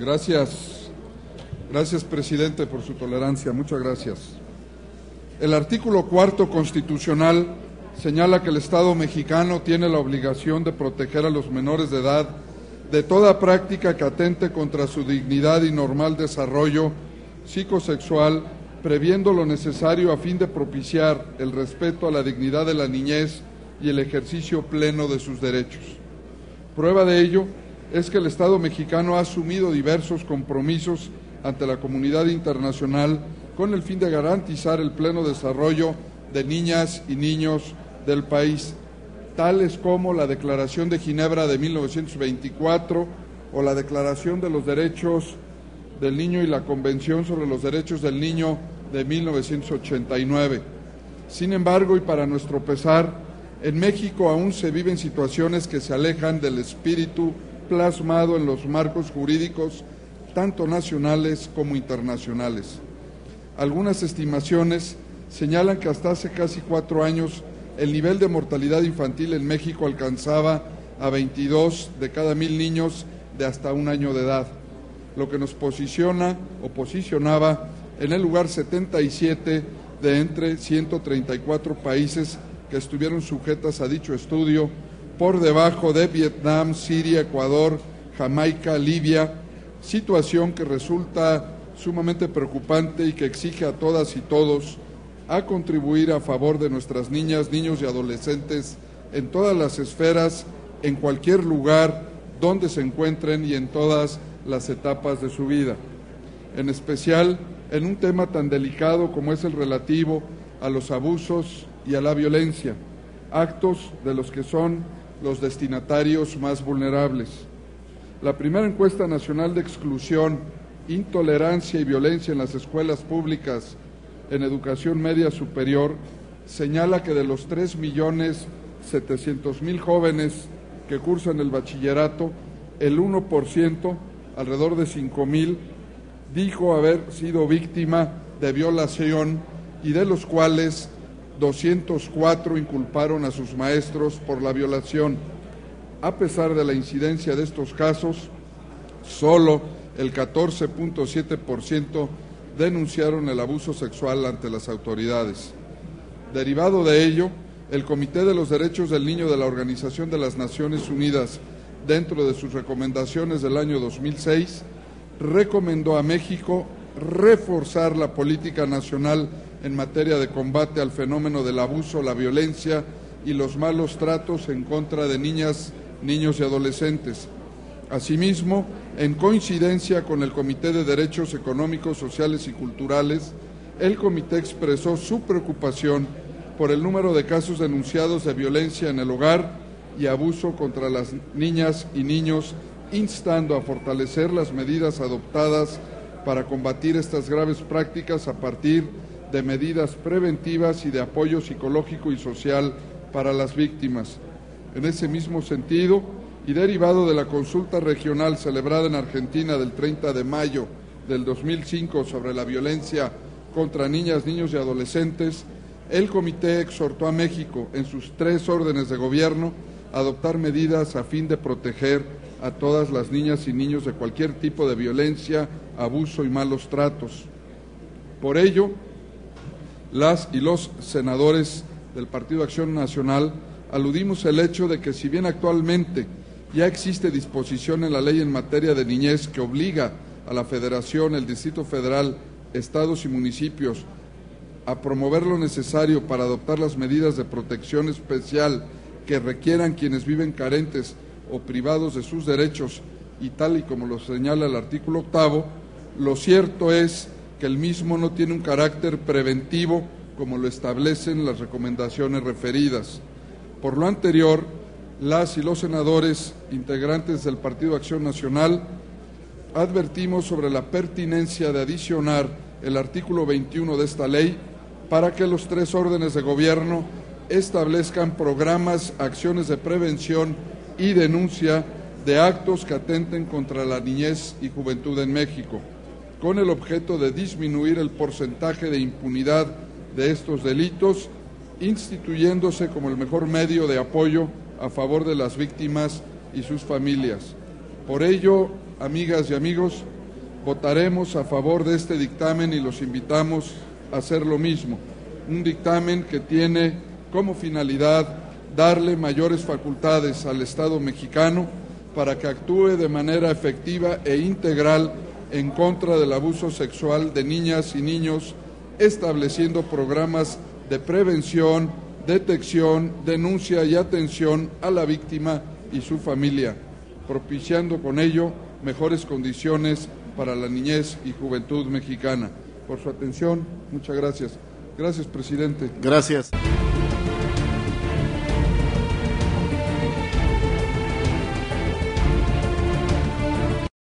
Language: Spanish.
Gracias. Gracias, presidente, por su tolerancia. Muchas gracias. El artículo cuarto constitucional señala que el Estado mexicano tiene la obligación de proteger a los menores de edad de toda práctica que atente contra su dignidad y normal desarrollo psicosexual, previendo lo necesario a fin de propiciar el respeto a la dignidad de la niñez y el ejercicio pleno de sus derechos. Prueba de ello es que el Estado mexicano ha asumido diversos compromisos ante la comunidad internacional con el fin de garantizar el pleno desarrollo de niñas y niños del país, tales como la Declaración de Ginebra de 1924 o la Declaración de los Derechos del Niño y la Convención sobre los Derechos del Niño de 1989. Sin embargo, y para nuestro pesar, en México aún se viven situaciones que se alejan del espíritu plasmado en los marcos jurídicos tanto nacionales como internacionales. Algunas estimaciones señalan que hasta hace casi cuatro años el nivel de mortalidad infantil en México alcanzaba a 22 de cada mil niños de hasta un año de edad, lo que nos posiciona o posicionaba en el lugar 77 de entre 134 países que estuvieron sujetas a dicho estudio, por debajo de Vietnam, Siria, Ecuador, Jamaica, Libia, situación que resulta sumamente preocupante y que exige a todas y todos a contribuir a favor de nuestras niñas, niños y adolescentes en todas las esferas, en cualquier lugar donde se encuentren y en todas las etapas de su vida. En especial en un tema tan delicado como es el relativo a los abusos y a la violencia, actos de los que son los destinatarios más vulnerables. La primera encuesta nacional de exclusión, intolerancia y violencia en las escuelas públicas en educación media superior señala que de los 3 millones 700 mil jóvenes que cursan el bachillerato, el 1%, alrededor de 5 mil, dijo haber sido víctima de violación y de los cuales 204 inculparon a sus maestros por la violación. A pesar de la incidencia de estos casos, solo el 14.7% denunciaron el abuso sexual ante las autoridades. Derivado de ello, el Comité de los Derechos del Niño de la Organización de las Naciones Unidas, dentro de sus recomendaciones del año 2006, recomendó a México reforzar la política nacional en materia de combate al fenómeno del abuso, la violencia y los malos tratos en contra de niñas, niños y adolescentes. Asimismo, en coincidencia con el Comité de Derechos Económicos, Sociales y Culturales, el comité expresó su preocupación por el número de casos denunciados de violencia en el hogar y abuso contra las niñas y niños, instando a fortalecer las medidas adoptadas para combatir estas graves prácticas a partir de medidas preventivas y de apoyo psicológico y social para las víctimas. En ese mismo sentido, y derivado de la consulta regional celebrada en Argentina del 30 de mayo del 2005 sobre la violencia contra niñas, niños y adolescentes, el comité exhortó a México en sus tres órdenes de gobierno a adoptar medidas a fin de proteger a todas las niñas y niños de cualquier tipo de violencia, abuso y malos tratos. Por ello, las y los senadores del Partido Acción Nacional aludimos el hecho de que si bien actualmente ya existe disposición en la ley en materia de niñez que obliga a la Federación, el Distrito Federal, estados y municipios a promover lo necesario para adoptar las medidas de protección especial que requieran quienes viven carentes o privados de sus derechos y tal y como lo señala el artículo octavo, lo cierto es que el mismo no tiene un carácter preventivo como lo establecen las recomendaciones referidas. Por lo anterior, las y los senadores integrantes del Partido Acción Nacional advertimos sobre la pertinencia de adicionar el artículo 21 de esta ley para que los tres órdenes de gobierno establezcan programas, acciones de prevención y denuncia de actos que atenten contra la niñez y juventud en México, con el objeto de disminuir el porcentaje de impunidad de estos delitos, instituyéndose como el mejor medio de apoyo a favor de las víctimas y sus familias. Por ello, amigas y amigos, votaremos a favor de este dictamen y los invitamos a hacer lo mismo. Un dictamen que tiene como finalidad darle mayores facultades al Estado mexicano para que actúe de manera efectiva e integral en contra del abuso sexual de niñas y niños, estableciendo programas de prevención, detección, denuncia y atención a la víctima y su familia, propiciando con ello mejores condiciones para la niñez y juventud mexicana. Por su atención, muchas gracias. Gracias, presidente. Gracias.